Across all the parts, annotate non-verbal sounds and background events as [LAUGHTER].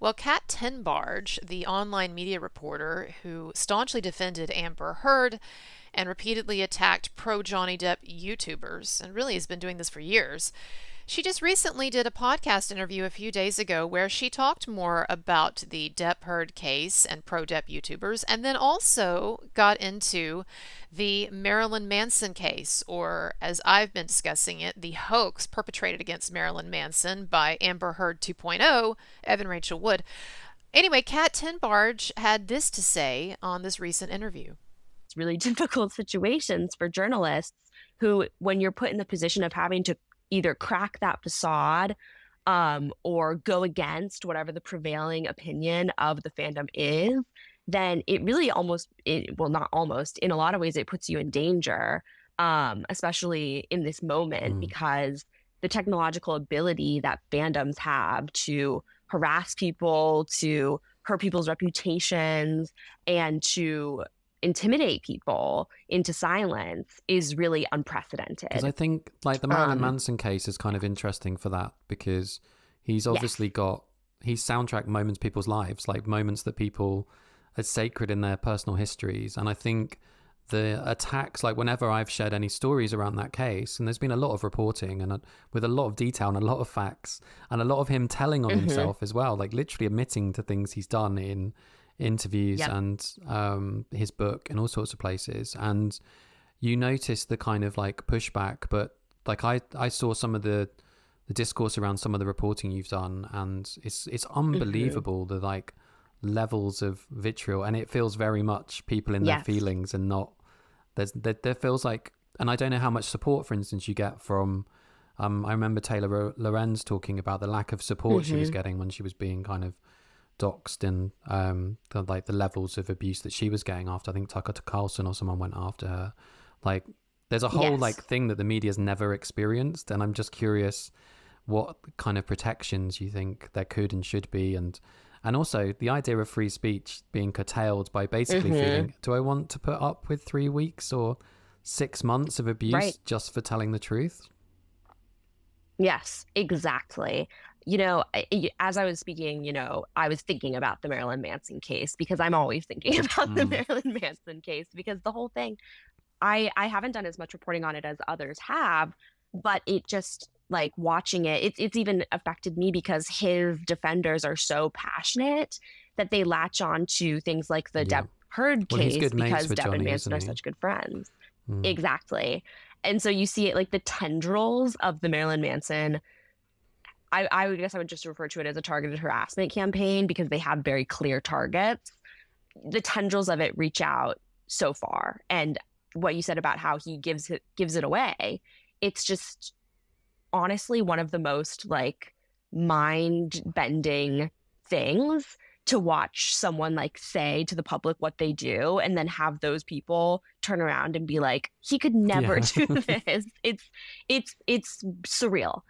Well, Kat Tenbarge, the online media reporter who staunchly defended Amber Heard and repeatedly attacked pro Johnny Depp YouTubers, and really has been doing this for years, she just recently did a podcast interview a few days ago where she talked more about the Depp Heard case and pro Depp YouTubers, and then also got into the Marilyn Manson case, or as I've been discussing it, the hoax perpetrated against Marilyn Manson by Amber Heard 2.0, Evan Rachel Wood. Anyway, Kat Tenbarge had this to say on this recent interview. It's really [LAUGHS] difficult situations for journalists who, when you're put in the position of having to either crack that facade um, or go against whatever the prevailing opinion of the fandom is, then it really almost, it, well, not almost, in a lot of ways, it puts you in danger, um, especially in this moment, mm. because the technological ability that fandoms have to harass people, to hurt people's reputations, and to intimidate people into silence is really unprecedented. Because I think like the Marilyn um, Manson case is kind of interesting for that because he's obviously yes. got he's soundtrack moments people's lives, like moments that people are sacred in their personal histories. And I think the attacks, like whenever I've shared any stories around that case, and there's been a lot of reporting and a, with a lot of detail and a lot of facts and a lot of him telling on mm-hmm. himself as well, like literally admitting to things he's done in interviews yep. and um, his book and all sorts of places. And you notice the kind of like pushback, but like I, I saw some of the the discourse around some of the reporting you've done, and it's it's [LAUGHS] unbelievable mm-hmm. the like levels of vitriol, and it feels very much people in yes. their feelings and not there's there, there feels like, and I don't know how much support, for instance, you get from. Um, I remember Taylor Lorenz talking about the lack of support mm-hmm. she was mm-hmm. getting when she was being kind of doxed and um, the, like the levels of abuse that she was getting after. I think Tucker Carlson or someone went after her. Like, there's a whole yes. like thing that the media's never experienced, and I'm just curious what kind of protections you think there could and should be, and and also the idea of free speech being curtailed by basically mm-hmm. feeling, do I want to put up with three weeks or six months of abuse right. just for telling the truth? Yes, exactly you know, as I was speaking, you know, I was thinking about the Marilyn Manson case because I'm always thinking [LAUGHS] about mm. the Marilyn Manson case because the whole thing, I I haven't done as much reporting on it as others have, but it just like watching it, it's it's even affected me because his defenders are so passionate that they latch on to things like the yeah. Depp Heard well, case because Depp Johnny, and Manson are such good friends. Mm. Exactly. And so you see it like the tendrils of the Marilyn Manson I, I guess I would just refer to it as a targeted harassment campaign because they have very clear targets. The tendrils of it reach out so far, and what you said about how he gives it gives it away, it's just honestly one of the most like mind bending things to watch someone like say to the public what they do and then have those people turn around and be like he could never yeah. do [LAUGHS] this it's it's it's surreal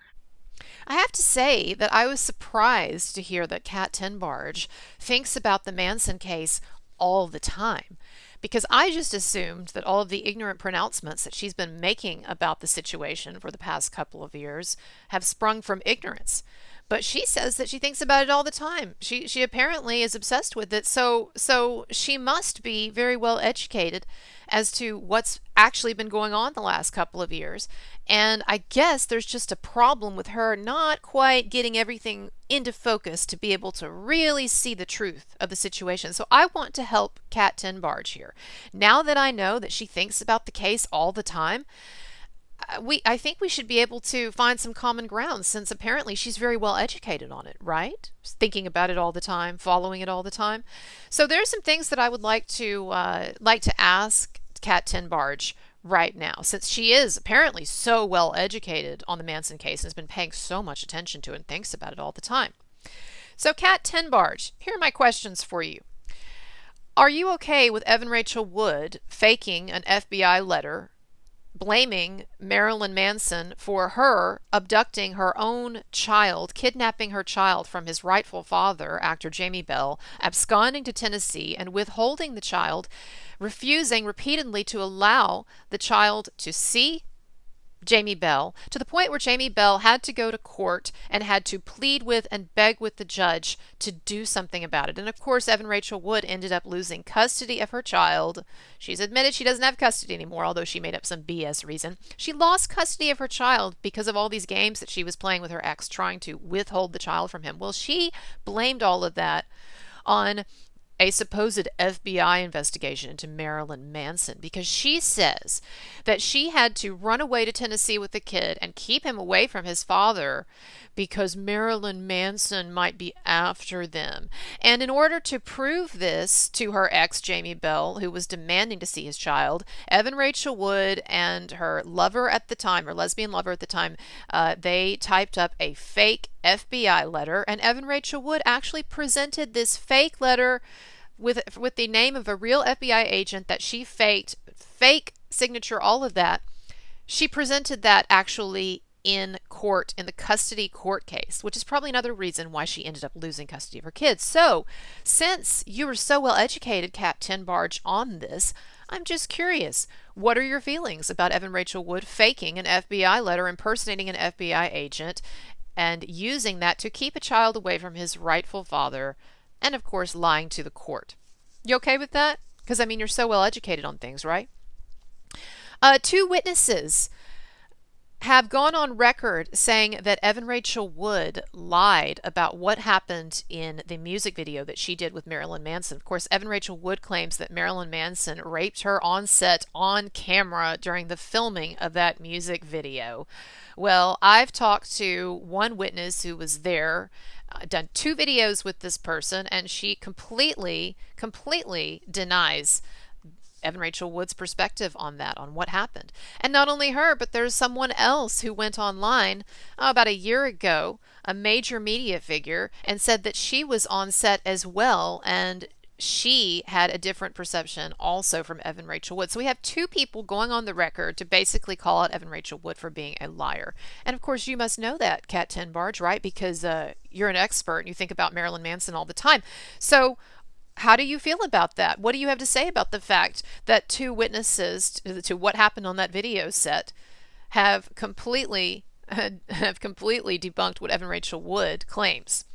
I have to say that I was surprised to hear that Kat Tenbarge thinks about the Manson case all the time because I just assumed that all of the ignorant pronouncements that she's been making about the situation for the past couple of years have sprung from ignorance. But she says that she thinks about it all the time. She she apparently is obsessed with it. So so she must be very well educated as to what's actually been going on the last couple of years. And I guess there's just a problem with her not quite getting everything into focus to be able to really see the truth of the situation. So I want to help Kat Tenbarge here. Now that I know that she thinks about the case all the time, we I think we should be able to find some common ground since apparently she's very well educated on it, right? Thinking about it all the time, following it all the time. So there are some things that I would like to uh, like to ask Kat Tenbarge right now, since she is apparently so well educated on the Manson case and has been paying so much attention to it and thinks about it all the time. So, Kat Tenbarge, here are my questions for you. Are you okay with Evan Rachel Wood faking an FBI letter blaming Marilyn Manson for her abducting her own child, kidnapping her child from his rightful father, actor Jamie Bell, absconding to Tennessee, and withholding the child, refusing repeatedly to allow the child to see, Jamie Bell to the point where Jamie Bell had to go to court and had to plead with and beg with the judge to do something about it. And of course, Evan Rachel Wood ended up losing custody of her child. She's admitted she doesn't have custody anymore, although she made up some BS reason. She lost custody of her child because of all these games that she was playing with her ex, trying to withhold the child from him. Well, she blamed all of that on a supposed FBI investigation into Marilyn Manson because she says that she had to run away to Tennessee with the kid and keep him away from his father because Marilyn Manson might be after them. And in order to prove this to her ex, Jamie Bell, who was demanding to see his child, Evan Rachel Wood and her lover at the time, her lesbian lover at the time, uh, they typed up a fake FBI letter. And Evan Rachel Wood actually presented this fake letter with with the name of a real FBI agent that she faked, fake signature, all of that. She presented that actually in court in the custody court case, which is probably another reason why she ended up losing custody of her kids. So, since you were so well educated, Kat Tenbarge, on this, I'm just curious. What are your feelings about Evan Rachel Wood faking an FBI letter, impersonating an FBI agent, and using that to keep a child away from his rightful father, and of course, lying to the court? You okay with that? Because I mean, you're so well educated on things, right? Uh, two witnesses have gone on record saying that Evan Rachel Wood lied about what happened in the music video that she did with Marilyn Manson. Of course, Evan Rachel Wood claims that Marilyn Manson raped her on set on camera during the filming of that music video. Well, I've talked to one witness who was there, uh, done two videos with this person, and she completely, completely denies Evan Rachel Wood's perspective on that, on what happened. And not only her, but there's someone else who went online oh, about a year ago, a major media figure, and said that she was on set as well and she had a different perception also from Evan Rachel Wood. So we have two people going on the record to basically call out Evan Rachel Wood for being a liar. And of course, you must know that, Kat Tenbarge, right? Because uh, you're an expert and you think about Marilyn Manson all the time. So how do you feel about that? What do you have to say about the fact that two witnesses to, what happened on that video set have completely [LAUGHS] have completely debunked what Evan Rachel Wood claims?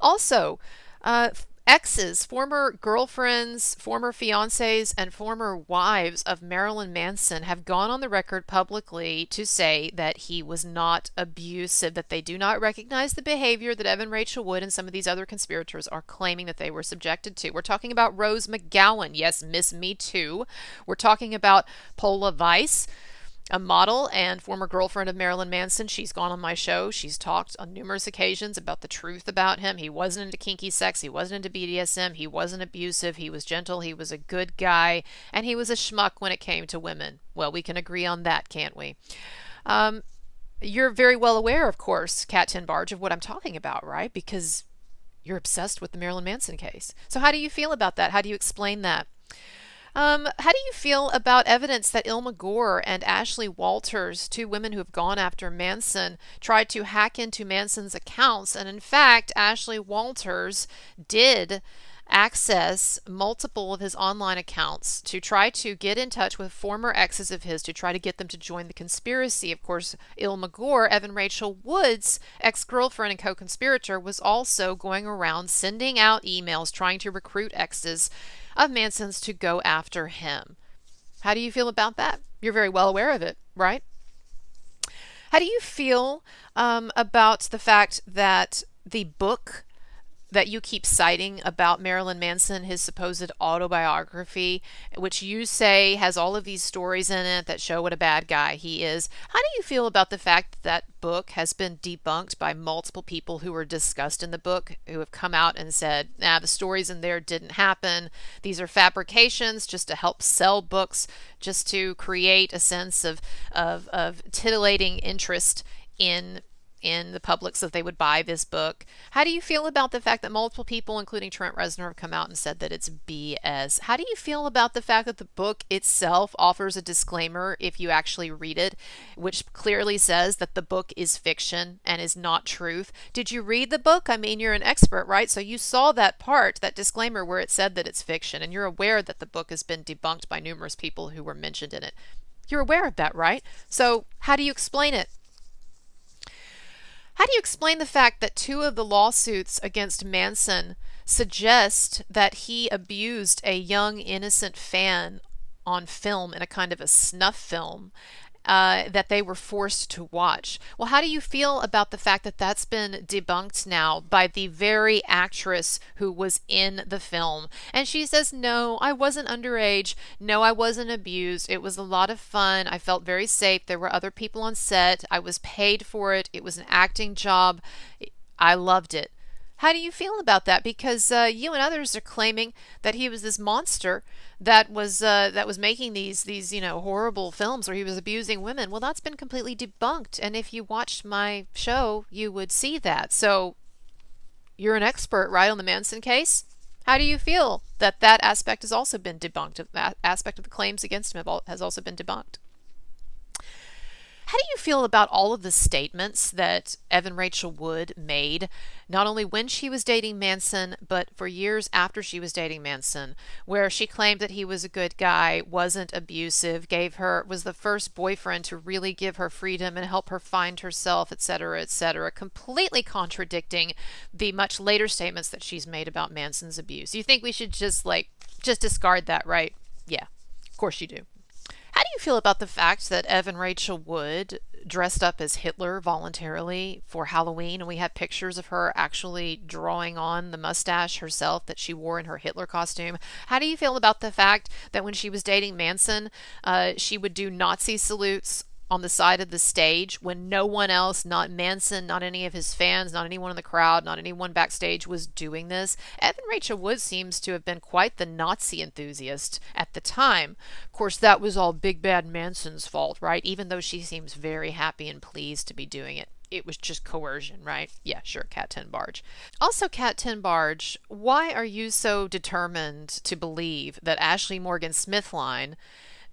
Also, uh, exes, former girlfriends, former fiancés, and former wives of Marilyn Manson have gone on the record publicly to say that he was not abusive, that they do not recognize the behavior that Evan Rachel Wood and some of these other conspirators are claiming that they were subjected to. We're talking about Rose McGowan, yes, Miss Me Too. We're talking about Paula Weiss a model and former girlfriend of Marilyn Manson. She's gone on my show. She's talked on numerous occasions about the truth about him. He wasn't into kinky sex. He wasn't into BDSM. He wasn't abusive. He was gentle. He was a good guy. And he was a schmuck when it came to women. Well, we can agree on that, can't we? Um, you're very well aware, of course, Kat Tenbarge, of what I'm talking about, right? Because you're obsessed with the Marilyn Manson case. So, how do you feel about that? How do you explain that? Um, how do you feel about evidence that Ilma Gore and Ashley Walters, two women who have gone after Manson, tried to hack into Manson's accounts? And in fact, Ashley Walters did access multiple of his online accounts to try to get in touch with former exes of his to try to get them to join the conspiracy. Of course, Ilma Gore, Evan Rachel Wood's ex girlfriend and co conspirator, was also going around sending out emails trying to recruit exes of Manson's to go after him. How do you feel about that? You're very well aware of it, right? How do you feel um, about the fact that the book that you keep citing about Marilyn Manson, his supposed autobiography, which you say has all of these stories in it that show what a bad guy he is. How do you feel about the fact that, that book has been debunked by multiple people who were discussed in the book, who have come out and said, nah, the stories in there didn't happen. These are fabrications just to help sell books, just to create a sense of, of, of titillating interest in in the public so they would buy this book. How do you feel about the fact that multiple people, including Trent Reznor, have come out and said that it's BS? How do you feel about the fact that the book itself offers a disclaimer if you actually read it, which clearly says that the book is fiction and is not truth? Did you read the book? I mean, you're an expert, right? So you saw that part, that disclaimer where it said that it's fiction, and you're aware that the book has been debunked by numerous people who were mentioned in it. You're aware of that, right? So, how do you explain it? How do you explain the fact that two of the lawsuits against Manson suggest that he abused a young, innocent fan on film in a kind of a snuff film uh, that they were forced to watch. Well, how do you feel about the fact that that's been debunked now by the very actress who was in the film? And she says, No, I wasn't underage. No, I wasn't abused. It was a lot of fun. I felt very safe. There were other people on set. I was paid for it. It was an acting job. I loved it. How do you feel about that? Because uh, you and others are claiming that he was this monster that was uh, that was making these these you know horrible films where he was abusing women. Well, that's been completely debunked. And if you watched my show, you would see that. So you're an expert, right, on the Manson case. How do you feel that that aspect has also been debunked? That aspect of the claims against him has also been debunked. How do you feel about all of the statements that Evan Rachel Wood made, not only when she was dating Manson, but for years after she was dating Manson, where she claimed that he was a good guy, wasn't abusive, gave her, was the first boyfriend to really give her freedom and help her find herself, etc., etc., completely contradicting the much later statements that she's made about Manson's abuse. You think we should just, like, just discard that, right? Yeah, of course you do. How do you feel about the fact that Evan Rachel Wood dressed up as Hitler voluntarily for Halloween, and we have pictures of her actually drawing on the mustache herself that she wore in her Hitler costume? How do you feel about the fact that when she was dating Manson, uh, she would do Nazi salutes on the side of the stage when no one else, not Manson, not any of his fans, not anyone in the crowd, not anyone backstage was doing this. Evan Rachel Wood seems to have been quite the Nazi enthusiast at the time. Of course, that was all Big Bad Manson's fault, right? Even though she seems very happy and pleased to be doing it it was just coercion, right? Yeah, sure, Kat Tenbarge. Also, Kat Tenbarge, why are you so determined to believe that Ashley Morgan Smithline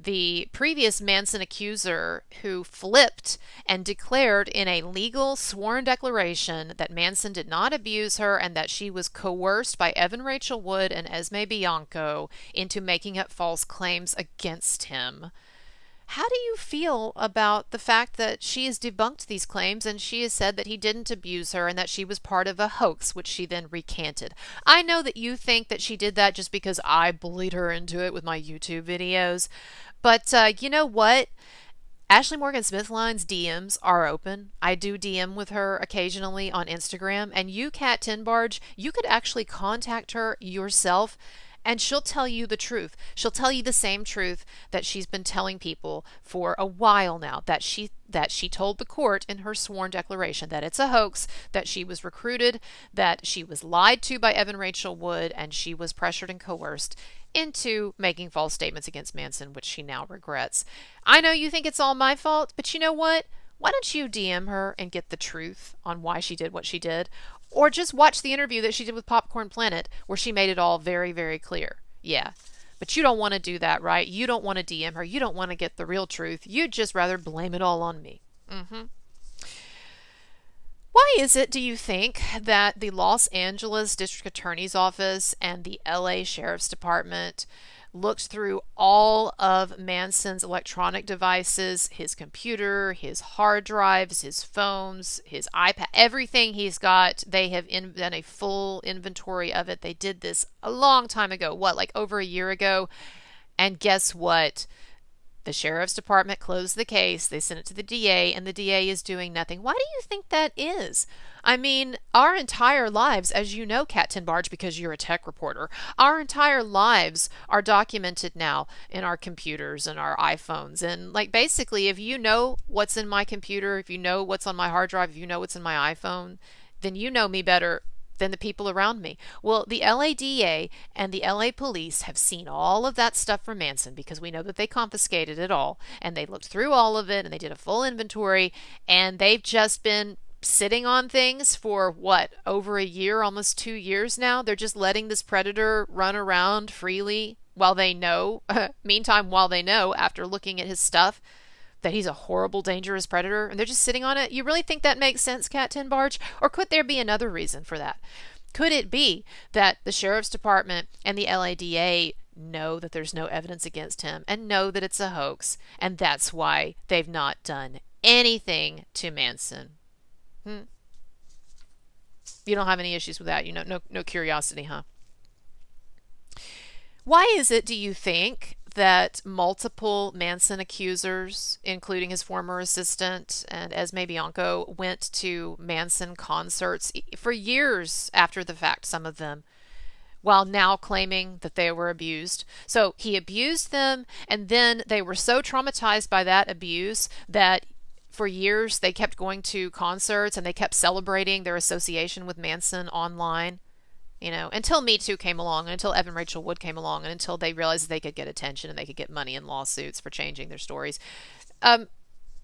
the previous Manson accuser who flipped and declared in a legal sworn declaration that Manson did not abuse her and that she was coerced by Evan Rachel Wood and Esme Bianco into making up false claims against him. How do you feel about the fact that she has debunked these claims and she has said that he didn't abuse her and that she was part of a hoax, which she then recanted? I know that you think that she did that just because I bullied her into it with my YouTube videos, but uh, you know what? Ashley Morgan Smithline's DMs are open. I do DM with her occasionally on Instagram. And you, Kat Tenbarge, you could actually contact her yourself and she'll tell you the truth. She'll tell you the same truth that she's been telling people for a while now that she that she told the court in her sworn declaration that it's a hoax, that she was recruited, that she was lied to by Evan Rachel Wood and she was pressured and coerced into making false statements against Manson, which she now regrets. I know you think it's all my fault, but you know what? Why don't you DM her and get the truth on why she did what she did? Or just watch the interview that she did with Popcorn Planet where she made it all very, very clear. Yeah. But you don't want to do that, right? You don't want to DM her. You don't want to get the real truth. You'd just rather blame it all on me. Mm-hmm. Why is it, do you think, that the Los Angeles District Attorney's Office and the LA Sheriff's Department looked through all of Manson's electronic devices his computer, his hard drives, his phones, his iPad, everything he's got. They have in, done a full inventory of it. They did this a long time ago, what, like over a year ago? And guess what? The sheriff's department closed the case. They sent it to the DA, and the DA is doing nothing. Why do you think that is? I mean, our entire lives, as you know, Kat Tenbarge, because you're a tech reporter, our entire lives are documented now in our computers and our iPhones. And, like, basically, if you know what's in my computer, if you know what's on my hard drive, if you know what's in my iPhone, then you know me better than the people around me. Well, the LADA and the LA police have seen all of that stuff from Manson because we know that they confiscated it all and they looked through all of it and they did a full inventory and they've just been sitting on things for what over a year almost 2 years now they're just letting this predator run around freely while they know [LAUGHS] meantime while they know after looking at his stuff that he's a horrible, dangerous predator, and they're just sitting on it. You really think that makes sense, Kat Tenbarge? Or could there be another reason for that? Could it be that the sheriff's department and the LADA know that there's no evidence against him and know that it's a hoax, and that's why they've not done anything to Manson. Hmm. You don't have any issues with that. You know, no, no curiosity, huh? Why is it, do you think, that multiple Manson accusers, including his former assistant and Esme Bianco, went to Manson concerts for years after the fact, some of them, while now claiming that they were abused. So he abused them, and then they were so traumatized by that abuse that for years they kept going to concerts and they kept celebrating their association with Manson online you know, until Me Too came along, and until Evan Rachel Wood came along, and until they realized they could get attention and they could get money in lawsuits for changing their stories. Um,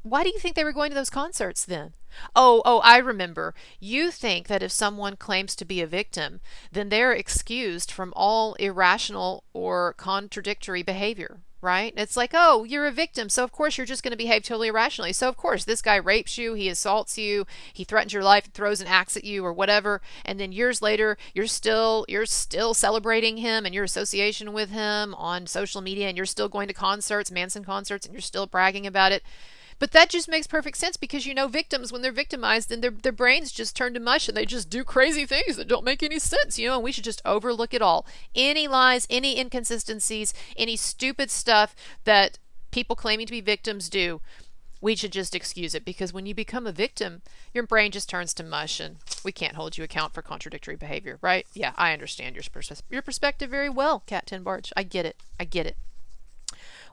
why do you think they were going to those concerts then? Oh, oh, I remember. You think that if someone claims to be a victim, then they're excused from all irrational or contradictory behavior right? It's like, oh, you're a victim, so of course you're just going to behave totally irrationally. So of course this guy rapes you, he assaults you, he threatens your life, throws an axe at you or whatever, and then years later you're still you're still celebrating him and your association with him on social media and you're still going to concerts, Manson concerts and you're still bragging about it. But that just makes perfect sense because you know victims when they're victimized then their their brains just turn to mush and they just do crazy things that don't make any sense, you know, and we should just overlook it all. Any lies, any inconsistencies, any stupid stuff that people claiming to be victims do we should just excuse it because when you become a victim, your brain just turns to mush and we can't hold you account for contradictory behavior, right? Yeah, I understand your, pers- your perspective very well, Kat Tenbarge. I get it. I get it.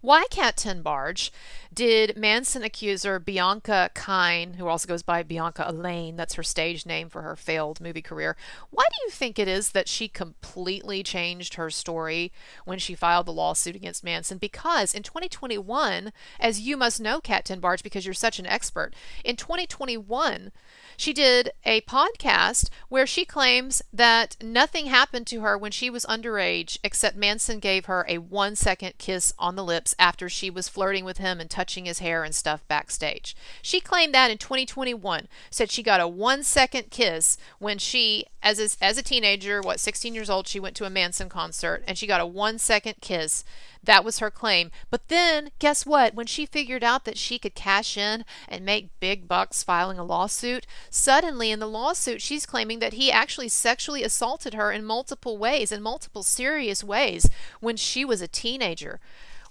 Why Kat Tenbarge did Manson accuser Bianca Kine, who also goes by Bianca Elaine, that's her stage name for her failed movie career, why do you think it is that she completely changed her story when she filed the lawsuit against Manson? Because in 2021, as you must know, Kat Tenbarge, because you're such an expert, in 2021, she did a podcast where she claims that nothing happened to her when she was underage except Manson gave her a one second kiss on the lips after she was flirting with him and touching his hair and stuff backstage. She claimed that in 2021, said she got a one second kiss when she, as a, as a teenager, what, 16 years old, she went to a Manson concert and she got a one second kiss that was her claim. But then, guess what? When she figured out that she could cash in and make big bucks filing a lawsuit, suddenly in the lawsuit, she's claiming that he actually sexually assaulted her in multiple ways, in multiple serious ways, when she was a teenager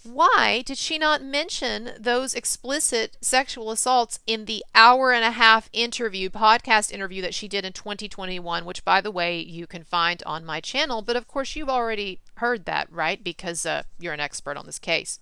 why did she not mention those explicit sexual assaults in the hour and a half interview, podcast interview that she did in 2021, which, by the way, you can find on my channel? But of course, you've already heard that, right? Because uh, you're an expert on this case.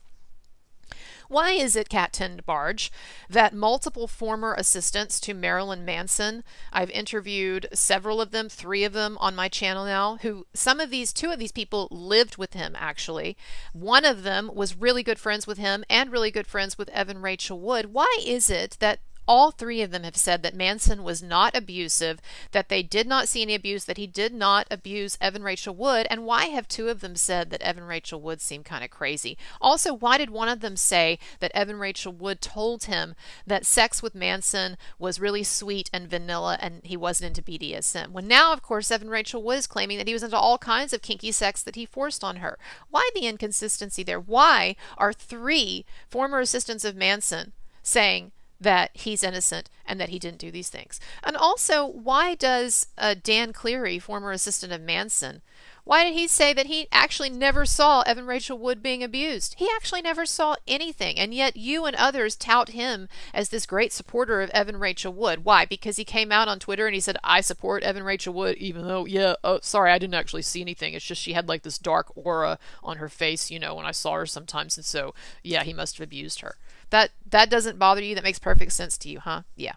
Why is it, Kat Tenbarge, that multiple former assistants to Marilyn Manson, I've interviewed several of them, three of them on my channel now, who some of these, two of these people lived with him actually. One of them was really good friends with him and really good friends with Evan Rachel Wood. Why is it that all three of them have said that Manson was not abusive, that they did not see any abuse, that he did not abuse Evan Rachel Wood. And why have two of them said that Evan Rachel Wood seemed kind of crazy? Also, why did one of them say that Evan Rachel Wood told him that sex with Manson was really sweet and vanilla and he wasn't into BDSM? When now, of course, Evan Rachel Wood is claiming that he was into all kinds of kinky sex that he forced on her. Why the inconsistency there? Why are three former assistants of Manson saying that he's innocent and that he didn't do these things. And also, why does uh, Dan Cleary, former assistant of Manson, why did he say that he actually never saw Evan Rachel Wood being abused? He actually never saw anything, and yet you and others tout him as this great supporter of Evan Rachel Wood. Why? Because he came out on Twitter and he said, I support Evan Rachel Wood, even though, yeah, oh, sorry, I didn't actually see anything. It's just she had like this dark aura on her face, you know, when I saw her sometimes, and so, yeah, he must have abused her. That that doesn't bother you. That makes perfect sense to you, huh? Yeah.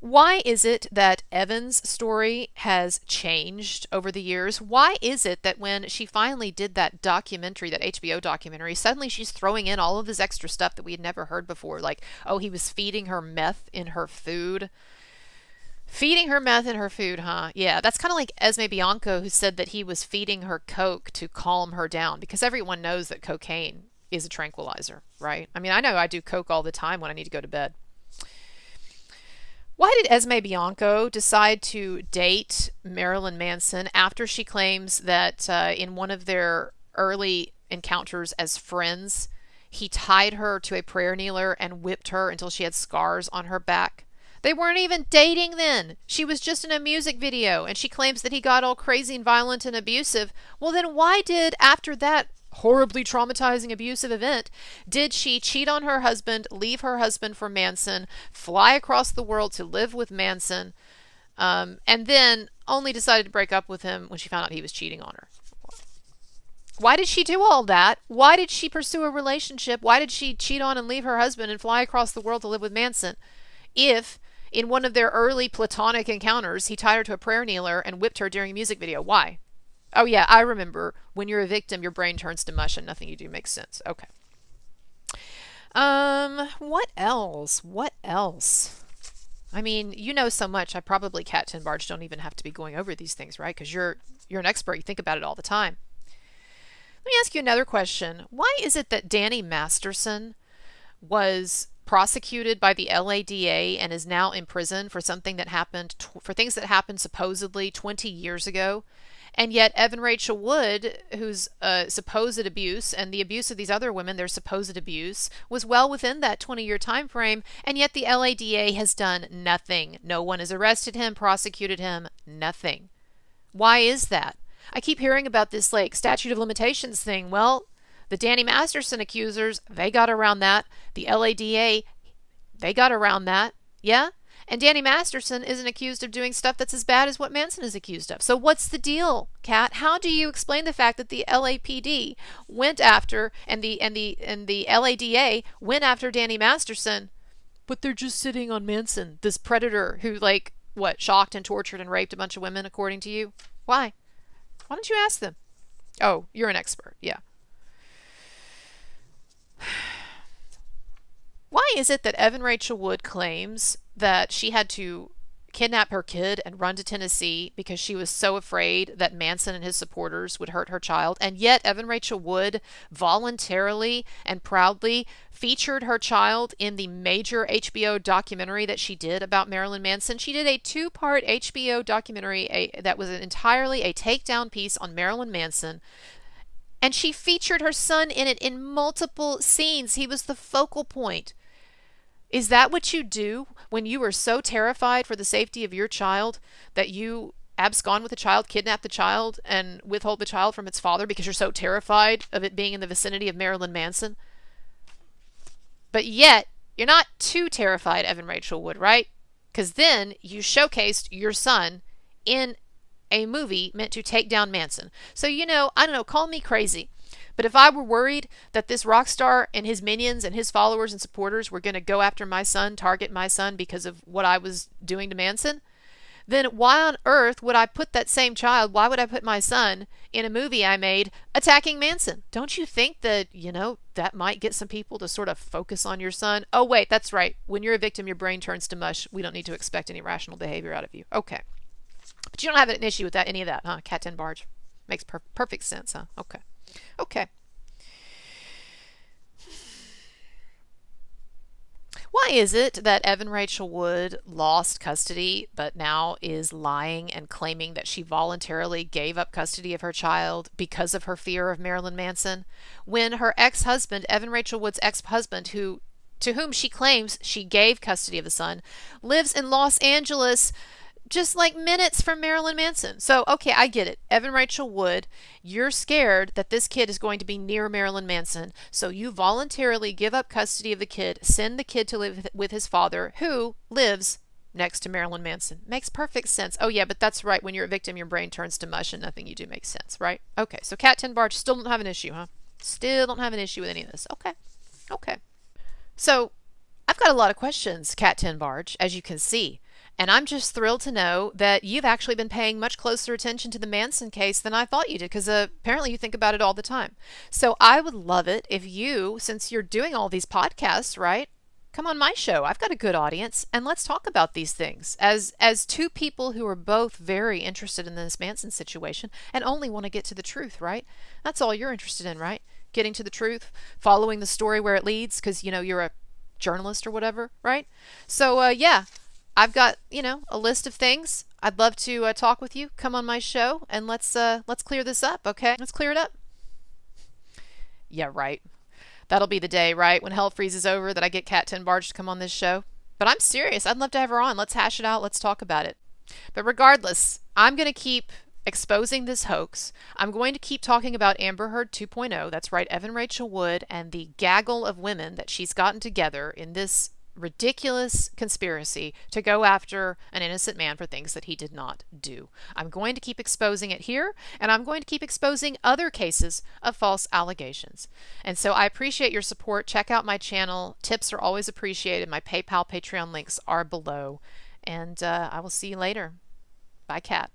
Why is it that Evan's story has changed over the years? Why is it that when she finally did that documentary, that HBO documentary, suddenly she's throwing in all of this extra stuff that we had never heard before? Like, oh, he was feeding her meth in her food. Feeding her meth in her food, huh? Yeah, that's kind of like Esme Bianco, who said that he was feeding her coke to calm her down because everyone knows that cocaine is a tranquilizer, right? I mean, I know I do coke all the time when I need to go to bed. Why did Esme Bianco decide to date Marilyn Manson after she claims that uh, in one of their early encounters as friends. He tied her to a prayer kneeler and whipped her until she had scars on her back. They weren't even dating then. She was just in a music video, and she claims that he got all crazy and violent and abusive. Well, then why did, after that horribly traumatizing abusive event, did she cheat on her husband, leave her husband for Manson, fly across the world to live with Manson, um, and then only decided to break up with him when she found out he was cheating on her? Why did she do all that? Why did she pursue a relationship? Why did she cheat on and leave her husband and fly across the world to live with Manson? If in one of their early platonic encounters, he tied her to a prayer kneeler and whipped her during a music video. Why? Oh, yeah, I remember. When you're a victim, your brain turns to mush and nothing you do makes sense. Okay. Um, what else? What else? I mean, you know so much. I probably Kat Tenbarge don't even have to be going over these things, right? Because you're you're an expert. You think about it all the time. Let me ask you another question. Why is it that Danny Masterson was prosecuted by the LADA and is now in prison for something that happened for things that happened supposedly 20 years ago. And yet, Evan Rachel Wood, whose uh, supposed abuse and the abuse of these other women, their supposed abuse, was well within that 20 year time frame. And yet, the LADA has done nothing. No one has arrested him, prosecuted him, nothing. Why is that? I keep hearing about this like statute of limitations thing. Well, the Danny Masterson accusers, they got around that. The LADA, they got around that. Yeah? And Danny Masterson isn't accused of doing stuff that's as bad as what Manson is accused of. So what's the deal, Kat? How do you explain the fact that the LAPD went after and the and the and the LADA went after Danny Masterson, but they're just sitting on Manson, this predator who like what shocked and tortured and raped a bunch of women according to you? Why? Why don't you ask them? Oh, you're an expert. Yeah. Why is it that Evan Rachel Wood claims that she had to kidnap her kid and run to Tennessee because she was so afraid that Manson and his supporters would hurt her child. And yet, Evan Rachel Wood voluntarily and proudly featured her child in the major HBO documentary that she did about Marilyn Manson. She did a two part HBO documentary a, that was entirely a takedown piece on Marilyn Manson and she featured her son in it in multiple scenes. He was the focal point. Is that what you do when you are so terrified for the safety of your child that you abscond with the child, kidnap the child, and withhold the child from its father because you're so terrified of it being in the vicinity of Marilyn Manson? But yet, you're not too terrified, Evan Rachel Wood, right? Because then you showcased your son in a movie meant to take down Manson. So, you know, I don't know, call me crazy. But if I were worried that this rock star and his minions and his followers and supporters were going to go after my son, target my son because of what I was doing to Manson, then why on earth would I put that same child, why would I put my son in a movie I made attacking Manson? Don't you think that, you know, that might get some people to sort of focus on your son? Oh, wait, that's right. When you're a victim, your brain turns to mush. We don't need to expect any rational behavior out of you. Okay. But you don't have an issue with that, any of that, huh? Kat Tenbarge. Makes per- perfect sense, huh? Okay. Okay. Why is it that Evan Rachel Wood lost custody but now is lying and claiming that she voluntarily gave up custody of her child because of her fear of Marilyn Manson when her ex-husband, Evan Rachel Wood's ex-husband who to whom she claims she gave custody of the son, lives in Los Angeles just like minutes from Marilyn Manson. So, okay, I get it. Evan Rachel Wood, you're scared that this kid is going to be near Marilyn Manson. So you voluntarily give up custody of the kid, send the kid to live with his father, who lives next to Marilyn Manson. Makes perfect sense. Oh, yeah, but that's right. When you're a victim, your brain turns to mush and nothing you do makes sense, right? Okay, so Kat Tenbarge still don't have an issue, huh? Still don't have an issue with any of this. Okay, okay. So I've got a lot of questions, Kat Tenbarge, as you can see. And I'm just thrilled to know that you've actually been paying much closer attention to the Manson case than I thought you did, because uh, apparently you think about it all the time. So I would love it if you, since you're doing all these podcasts, right? Come on my show. I've got a good audience, and let's talk about these things as as two people who are both very interested in this Manson situation and only want to get to the truth, right? That's all you're interested in, right? Getting to the truth, following the story where it leads, because you know you're a journalist or whatever, right? So uh, yeah, I've got, you know, a list of things. I'd love to uh, talk with you. Come on my show and let's uh, let's clear this up, okay? Let's clear it up. Yeah, right. That'll be the day, right? When hell freezes over that I get Cat Kat Tenbarge to come on this show. But I'm serious. I'd love to have her on. Let's hash it out. Let's talk about it. But regardless, I'm going to keep exposing this hoax. I'm going to keep talking about Amber Heard 2.0. That's right, Evan Rachel Wood and the gaggle of women that she's gotten together in this ridiculous conspiracy to go after an innocent man for things that he did not do. I'm going to keep exposing it here, and I'm going to keep exposing other cases of false allegations. And so I appreciate your support. Check out my channel. Tips are always appreciated. My PayPal, Patreon links are below. And uh, I will see you later. Bye, Kat.